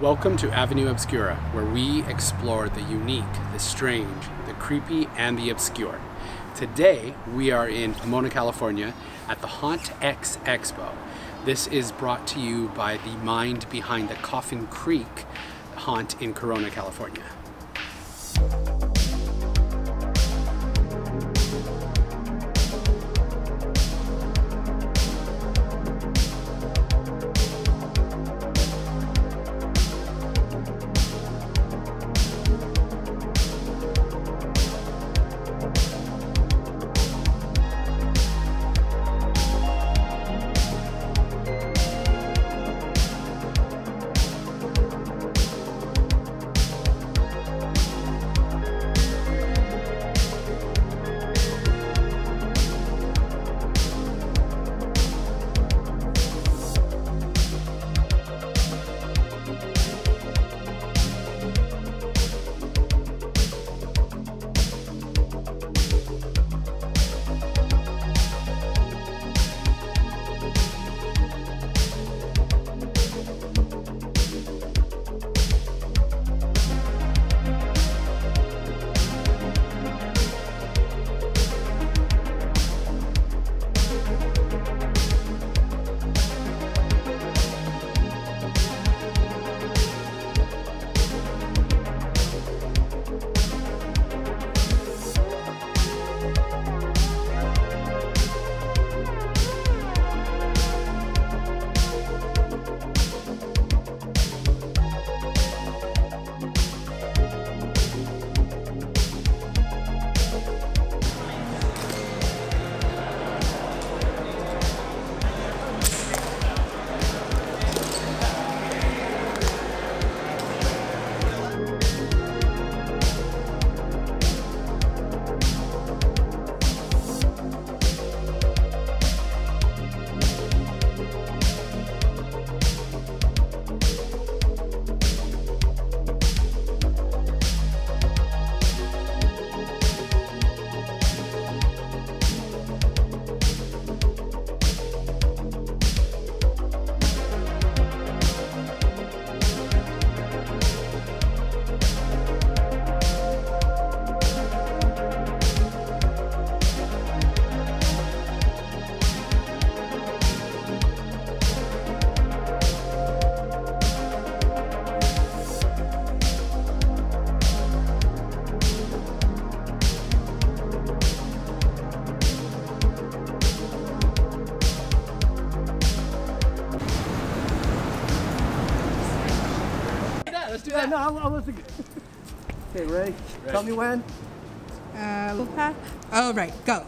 Welcome to Avenue Obscura, where we explore the unique, the strange, the creepy, and the obscure. Today, we are in Pomona, California at the Haunt X Expo. This is brought to you by the mind behind the Coffin Creek haunt in Corona, California. Let's that. No, I'll, I'll listen. Okay, Ray, tell me when. Uh, oh, right, go.